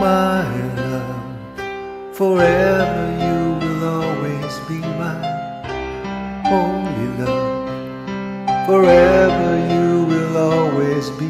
my love. Forever you will always be my only love. Forever you will always be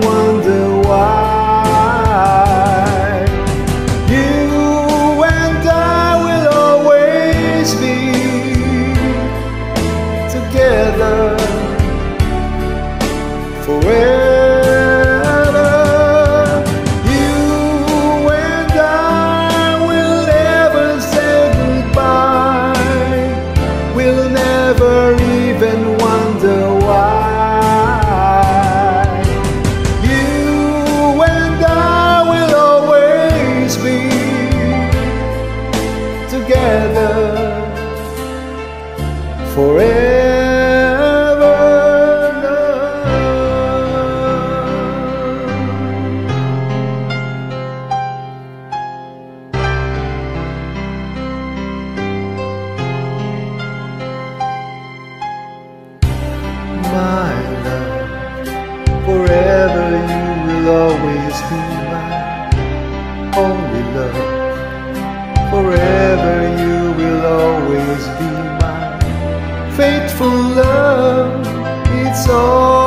my love. Forever you will always be my only love. Forever you will always be my faithful love. It's all.